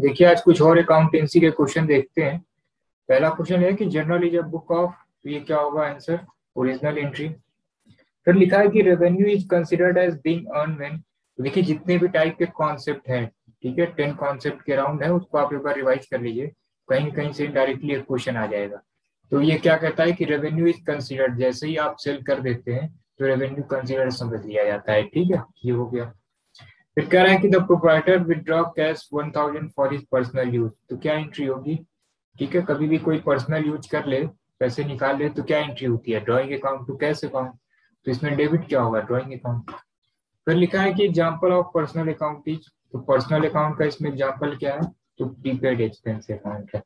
देखिए, आज कुछ और अकाउंटेंसी के क्वेश्चन देखते हैं। पहला क्वेश्चन है कि journal is a book of ये क्या होगा आंसर ओरिजिनल एंट्री फिर लिखा है कि revenue is considered as being earn when देखिए, जितने भी टाइप के कॉन्सेप्ट हैं, ठीक है टेन कॉन्सेप्ट के राउंड है, उसको आप एक बार रिवाइज कर लीजिए। कहीं कहीं से डायरेक्टली एक क्वेश्चन आ जाएगा। तो ये क्या कहता है कि रेवेन्यू इज़ कंसिडर्ड जैसे ही आप सेल कर देते हैं तो रेवेन्यू कंसिडर समझ लिया जाता है, ठीक है? ये हो गया। फिर कह रहा है कि the proprietor withdraw cash one thousand for his personal use तो क्या एंट्री होगी? ठीक है, कभी भी कोई पर्सनल यूज़ कर ले, पैसे निकाल ले तो क्या एंट्री होती है? Drawing account to cash account तो इसमें डेबिट क्या होगा? ड्रॉइंग अकाउंट फिर लिखा है कि example of personal account is तो पर्सनल अकाउंट का इसमें एग्ज़ाम्पल क्या है? तो प्रीपेड एक्सपेंस अकाउंट है।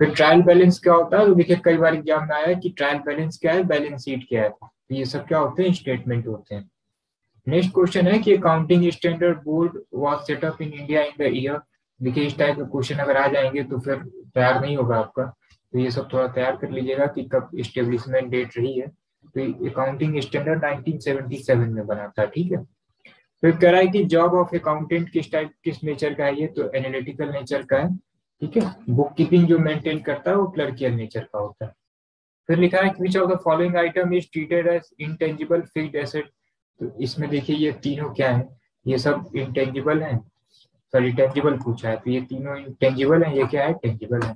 फिर ट्रायल बैलेंस क्या होता है? तो देखिए, कई बार एग्ज़ाम में आया है कि ट्रायल बैलेंस क्या है? बैलेंस शीट क्या है? तो ये सब क्या होते हैं? स्टेटमेंट होते हैं। नेक्स्ट क्वेश्चन है कि accounting standard board was set up in India in the year देखिए इस टाइप के क्वेश्चन अगर आ जाएँगे तो फिर तैयार नहीं होगा आपका। तो ये सब थोड़ा तैयार कर लीजिएगा कि कब स्टेब्लिशमेंट डेट रही है। तो अकाउंटिंग स्टैंडर्ड 1977 में बना था, ठीक है? फिर कह रहा है कि जॉब ऑफ़ अकाउंटेंट किस टाइप किस नेचर का है ये? तो एनालिटिकल नेचर का है, ठीक है? बुक कीपिंग जो मेंटेन करता है वो क्लर्कियल नेचर का होता है। फिर लिखा है which of the following item is treated as intangible fixed asset तो इसमें देखिए ये तीनों क्या है? ये सब इंटेंजिबल है। सॉरी टेंजिबल पूछा है तो ये तीनों इंटेंजिबल है, ये क्या है? टेंजिबल है।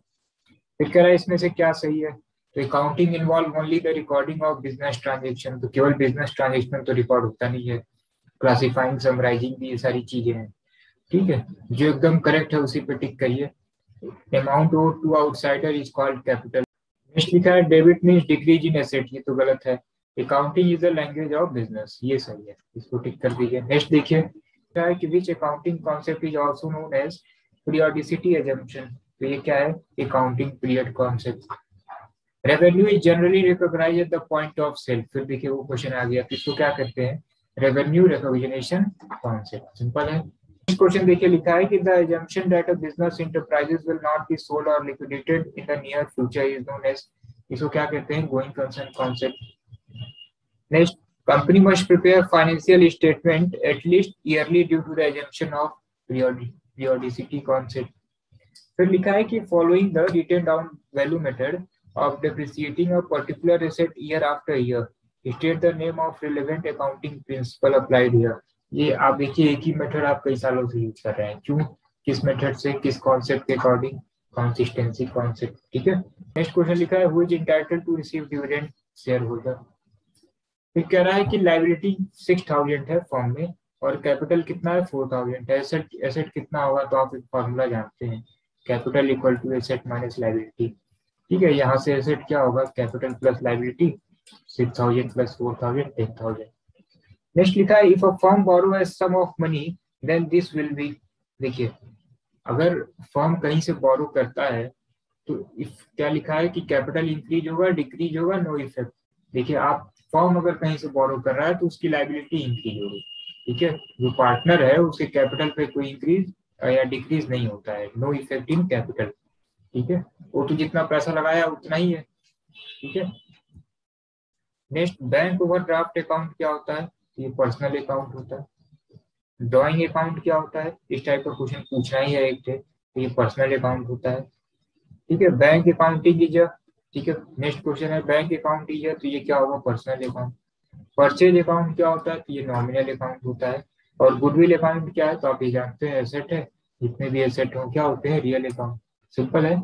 फिर कह रहा है इसमें से क्या सही है? तो accounting involve only the recording of business transaction तो केवल बिज़नेस ट्रांजेक्शन तो रिकॉर्ड होता नहीं है। क्लासिफाइंग समराइजिंग भी ये सारी चीज़ें हैं। ठीक है? जो एकदम करेक्ट है, उसी पे टिक करिए। Amount to outsider is called capital लिखा है debit means decrease in asset ये तो गलत है। Accounting is the language of business ये सही है। इसको टिक कर दीजिए। नेक्स्ट देखिए। क्या है कि which accounting concept is also known as periodicity assumption तो ये क्या है? Accounting period concept revenue is generally recognise at the point of sale फिर देखिए वो क्वेश्चन आ गया। इसको क्या कहते हैं? रेवेन्यू रिकॉग्निशन कॉन्सेप्ट सिंपल है। इस क्वेश्चन देखिए लिखा है कि the assumption that a business enterprises will not be sold or liquidated in the near future is known as, इसको क्या कहते हैं? Going concern concept Next, company must prepare financial statement at least yearly due to the assumption of periodicity concept. फिर लिखा है कि following the written down value method of depreciating a particular asset year after year, state the name of relevant accounting principle applied here. ये आप देखिए एक ही method आप कई सालों से यूज़ कर रहे हैं क्यों किस मेथड से किस कॉन्सेप्ट के अकॉर्डिंग कंसिस्टेंसी कॉन्सेप्ट ठीक है नेक्स्ट क्वेश्चन लिखा है who is entitled to receive dividend shareholder फिर कह रहा है कि लाइबिलिटी सिक्स थाउज़ेंड है फॉर्म में, और कैपिटल कितना है? फोर थाउज़ेंड एसेट एसेट कितना होगा तो आप एक फॉर्मूला जानते हैं। Capital equal to asset minus liability ठीक है, यहाँ से एसेट क्या होगा? Capital plus liability six thousand plus four thousand ten thousand next लिखा है if a firm borrow sum of money then this will be देखिए, अगर फर्म कहीं से बोरो करता है तो इफ़ क्या लिखा है कि कैपिटल इंक्रीज होगा डिक्रीज होगा नो इफ़ेक्ट देखिए, आप फॉर्म अगर कहीं से बोरो कर रहा है तो उसकी लाइबिलिटी इंक्रीज होगी ठीक है? जो पार्टनर है, उसके कैपिटल पे कोई इंक्रीज या डिक्रीज नहीं होता है। नो इफ़ेक्ट इन कैपिटल ठीक है? वो तो जितना पैसा लगाया, उतना ही है। ठीक है? Next bank overdraft account क्या होता है? ये पर्सनल अकाउंट होता है। ड्रॉइंग अकाउंट क्या होता है? इस टाइप का क्वेश्चन पूछना ही है एक तो ये पर्सनल अकाउंट होता है। ठीक है? बैंक अकाउंटिंग इज़ ठीक है? नेक्स्ट क्वेश्चन है बैंक अकाउंट ही है तो ये क्या होगा? पर्सनल अकाउंट परचेज अकाउंट क्या होता है? तो ये नॉमिनल अकाउंट होता है। और गुडविल अकाउंट क्या है? तो आप ये जानते हैं एसेट है। जितने भी एसेट हो, क्या होते हैं? रियल अकाउंट सिंपल है।